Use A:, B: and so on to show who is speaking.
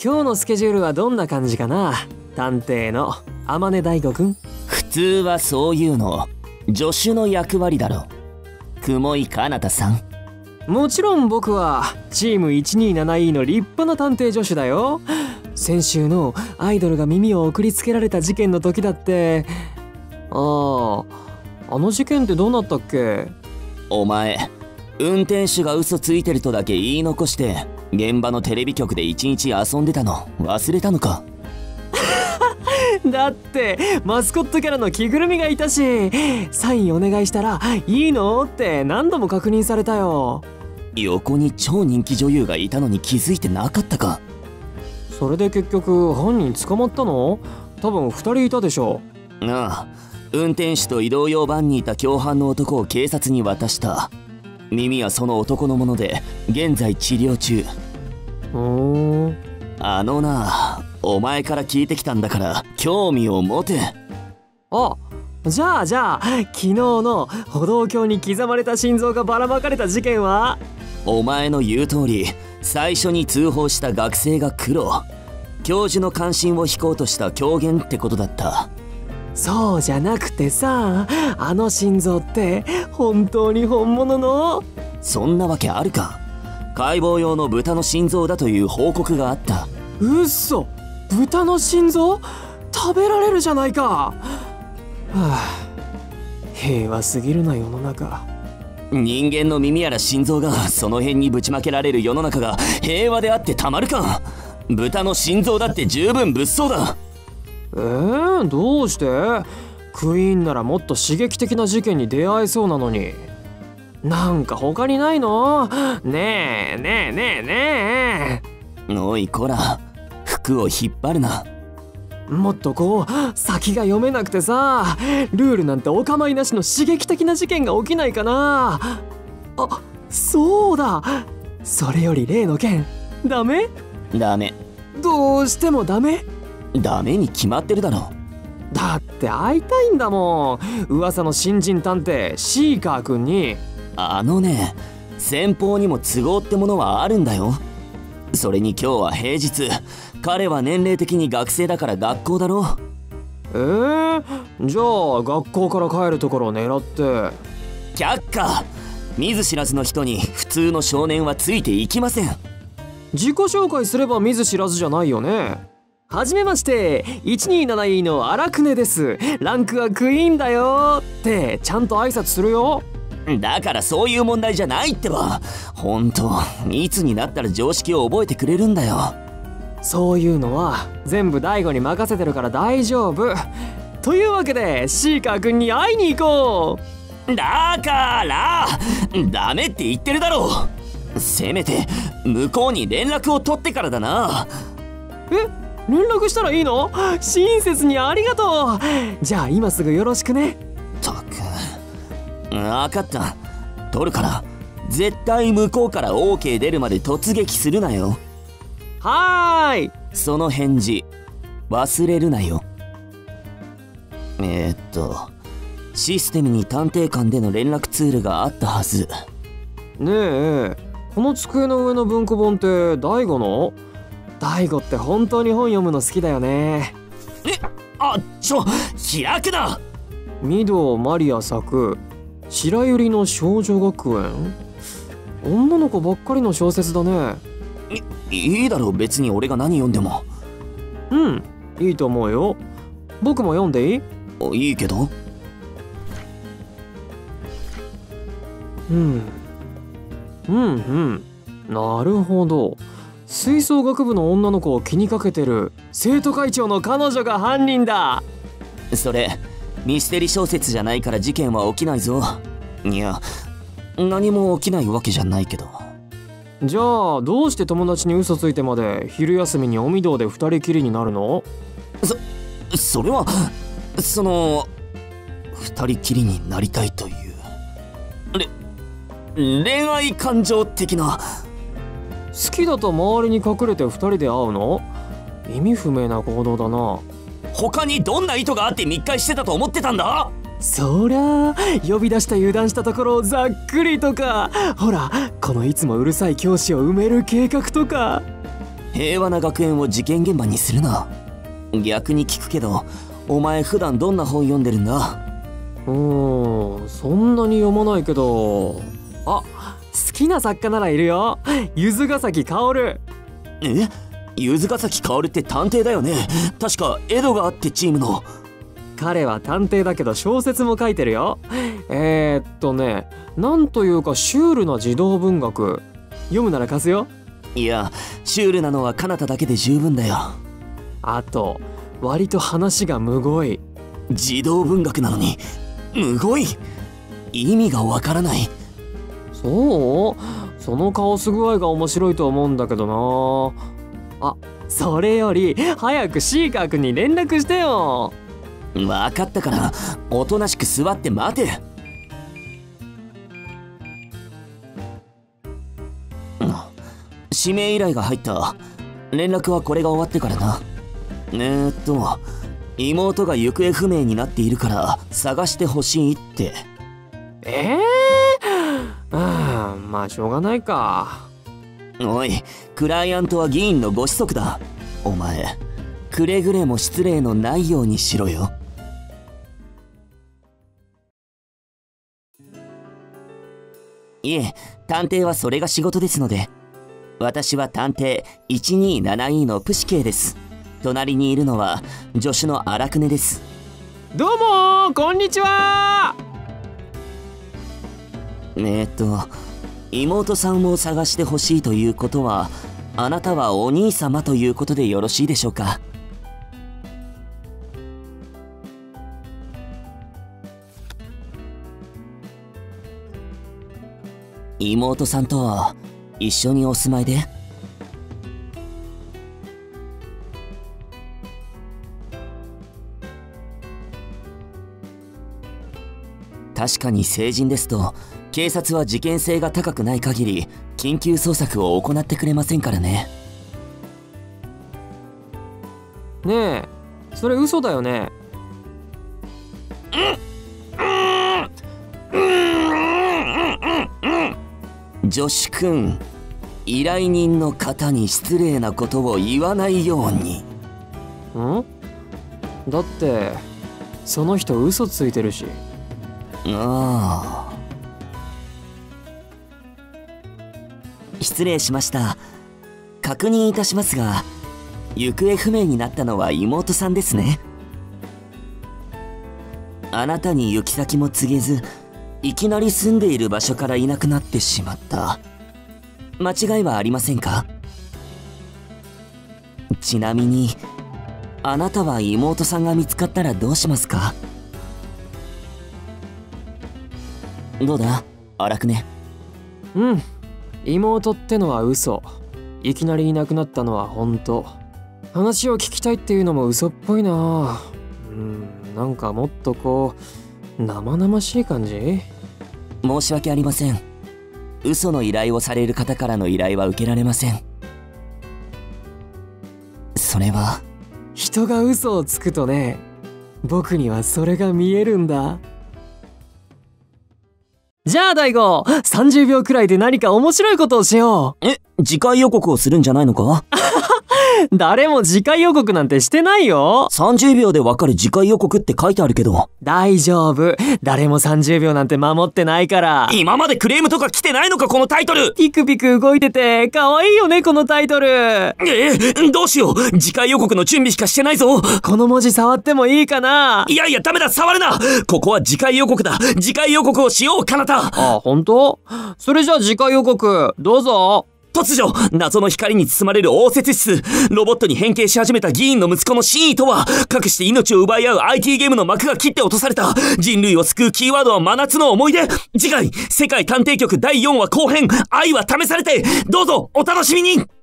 A: 今日のスケジュールはどんな感じかな？探偵の天音大吾くん。
B: 普通はそういうの。助手の役割だろ。雲井かなたさん。
A: もちろん僕はチーム 127E の立派な探偵助手だよ。先週のアイドルが耳を送りつけられた事件の時だって。あああの事件ってどうなったっけ？
B: お前運転手が嘘ついてるとだけ言い残して現場のテレビ局で一日遊んでたの忘れたのか？
A: だってマスコットキャラの着ぐるみがいたしサインお願いしたらいいの？って何度も確認されたよ。
B: 横に超人気女優がいたのに気づいてなかったか？
A: それで結局犯人捕まったの？多分2人いたでしょ
B: ああ運転手と移動用バンにいた共犯の男を警察に渡した耳はその男のもので現在治療中。
A: ふー。ん
B: あのなお前から聞いてきたんだから興味を持て。
A: あじゃあじゃあ昨日の歩道橋に刻まれた心臓がばらまかれた事件は？
B: お前の言う通り最初に通報した学生が黒。教授の関心を引こうとした狂言ってことだった
A: そうじゃなくてさあの心臓って本当に本物の？
B: そんなわけあるか。解剖用の豚の心臓だという報告があった。
A: うっそ豚の心臓？食べられるじゃないか。はあ平和すぎるな世の中。
B: 人間の耳やら心臓がその辺にぶちまけられる世の中が平和であってたまるか。豚の心臓だって十分物騒だ
A: えー、どうして？クイーンならもっと刺激的な事件に出会えそうなのに。なんか他にないの？ねえねえねえね
B: おいこら服を引っ張るな。
A: えもっとこう先が読めなくてさルールなんてお構いなしの刺激的な事件が起きないかな。あそうだ。それより例の件ダメ？
B: ダメ。
A: どうしてもダメ？
B: ダメに決まってるだろ。
A: だって会いたいんだもん。噂の新人探偵シーカー君に。
B: あのね先方にも都合ってものはあるんだよ。それに今日は平日彼は年齢的に学生だから学校だろ。
A: えー、じゃあ学校から帰るところを狙って。
B: 却下。見ず知らずの人に普通の少年はついていきません。
A: 自己紹介すれば見ず知らずじゃないよねはじめまして。127E の荒くねです。ランクはクイーンだよ。ってちゃんと挨拶するよ。
B: だからそういう問題じゃないってば。ほんといつになったら常識を覚えてくれるんだよ。
A: そういうのは全部大悟に任せてるから大丈夫。というわけでシーカー君に会いに行こ
B: だからダメって言ってるだろう。せめて向こうに連絡を取ってからだな。
A: うえ？連絡したらいいの？親切にありがとう。じゃあ今すぐよろしくね。
B: ったく。分かった。取るから。絶対向こうから OK 出るまで突撃するなよ。
A: はーい。
B: その返事。忘れるなよ。えー、っと。システムに探偵官での連絡ツールがあったはず。
A: ねえ。この机の上の文庫本って大悟の？大悟って本当に本読むの好きだよね。
B: えあちょ開くな
A: 御堂マリア作白百合の少女学園？女の子ばっかりの小説だね。
B: いいだろ別に俺が何読んでも。
A: うんいいと思うよ。僕も読んでいい？
B: いいけど。
A: うんうんうん。なるほど吹奏楽部の女の子を気にかけてる生徒会長の彼女が犯人だ。
B: それミステリー小説じゃないから事件は起きないぞ。いや何も起きないわけじゃないけど。
A: じゃあどうして友達に嘘ついてまで昼休みにおみ堂で二人きりになるの？
B: それはその二人きりになりたいという。れ恋愛感情的な
A: 好きだと周りに隠れて二人で会うの？意味不明な行動だな。
B: 他にどんな意図があって密会してたと思ってたんだ？
A: そりゃあ呼び出した油断したところをざっくりとか。ほらこのいつもうるさい教師を埋める計画とか。
B: 平和な学園を事件現場にするな。逆に聞くけどお前普段どんな本読んでるんだ？
A: うーんそんなに読まないけど。あ好きな作家ならいるよ。柚ヶ崎薫。
B: え？柚ヶ崎薫って探偵だよね。確かエドがあってチームの。
A: 彼は探偵だけど小説も書いてるよ。えー、っとねなんというかシュールな児童文学。読むなら貸すよ。
B: いやシュールなのは彼方だけで十分だよ。
A: あと割と話がむごい。
B: 児童文学なのにむごい。意味がわからない
A: そう？そのカオス具合が面白いと思うんだけどな。あそれより早くシーカー君に連絡してよ。
B: 分かったからおとなしく座って待て。指名依頼が入った。連絡はこれが終わってからな。えー、っと妹が行方不明になっているから探してほしいって。
A: え？まあしょうがないか。
B: おいクライアントは議員のご子息だ。お前くれぐれも失礼のないようにしろよ。いえ探偵はそれが仕事ですので。私は探偵 127E のプシケイです。隣にいるのは助手の荒久根です。
A: どうもこんにちは
B: えー、っと妹さんを探してほしいということはあなたはお兄様ということでよろしいでしょうか？妹さんと一緒にお住まいで？確かに成人ですと警察は事件性が高くない限り緊急捜索を行ってくれませんからね。
A: ねえそれ嘘だよね。
B: 女子くん依頼人の方に失礼なことを言わないように。
A: ん？だってその人嘘ついてるし
B: ああ失礼しました。確認いたしますが行方不明になったのは妹さんですね。あなたに行き先も告げずいきなり住んでいる場所からいなくなってしまった。間違いはありませんか？ちなみにあなたは妹さんが見つかったらどうしますか？どうだ？荒くね？
A: うん。妹ってのは嘘。いきなりいなくなったのは本当。話を聞きたいっていうのも嘘っぽいな。うん。なんかもっとこう生々しい感じ？
B: 申し訳ありません。嘘の依頼をされる方からの依頼は受けられません。それは？
A: 人が嘘をつくとね僕にはそれが見えるんだじゃあ大悟30秒くらいで何か面白いことをしよ
B: う。え次回予告をするんじゃないのか？
A: 誰も次回予告なんてしてないよ
B: !30 秒でわかる次回予告って書いてあるけど。
A: 大丈夫。誰も30秒なんて守ってないから。
B: 今までクレームとか来てないのかこのタイトル
A: ピクピク動いてて、可愛いよねこのタイトル。え
B: え、どうしよう次回予告の準備しかしてないぞ
A: この文字触ってもいいかな
B: いやいやダメだ触るなここは次回予告だ次回予告をしようかなた
A: あ、本当？それじゃあ次回予告、どうぞ
B: 突如、謎の光に包まれる応接室。ロボットに変形し始めた議員の息子の真意とは、かくして命を奪い合う IT ゲームの幕が切って落とされた。人類を救うキーワードは真夏の思い出。次回、世界探偵局第4話後編、愛は試されて、どうぞお楽しみに